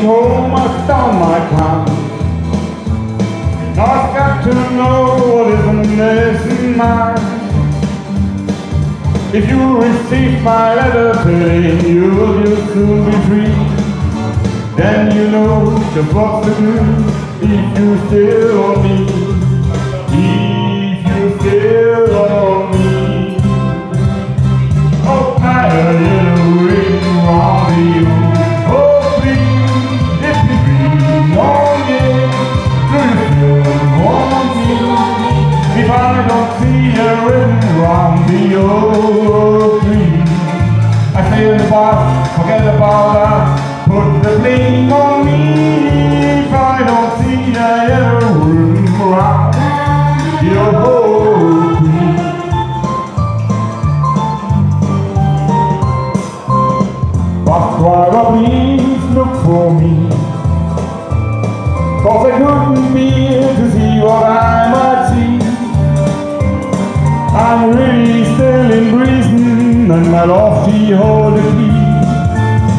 home, I come? I've got to know what is in in mine. If you receive my letter today, you will soon be free. Then you know the what to do if you still on me. The I say in the bar, forget about that, put the blame on me. If I don't see the tree. Pasquale, please look for me. Cause I couldn't be to see what I might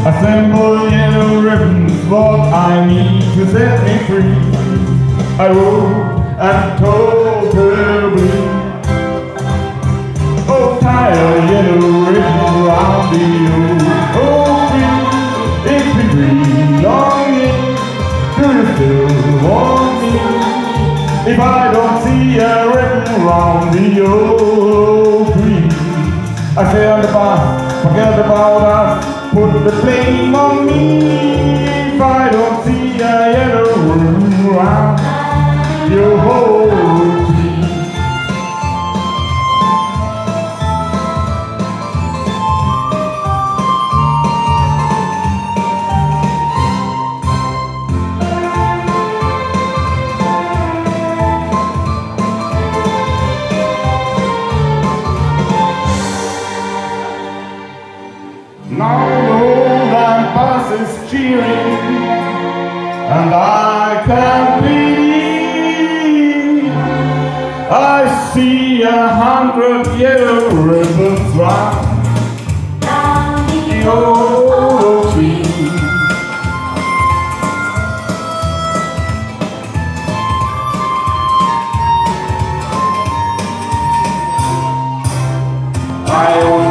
Assemble yellow ribbons, what I need to set me free. I wrote and told her blue. Oh, tie a yellow ribbon round the old oak tree. It's been green longing. Do you still want me? If I don't see a ribbon round the old tree, I say on the bus, forget about us, put the blame on me. If I don't see a yellow ribbon Your the is cheering, and I can't believe I see a hundred yellow ribbons round the old tree. I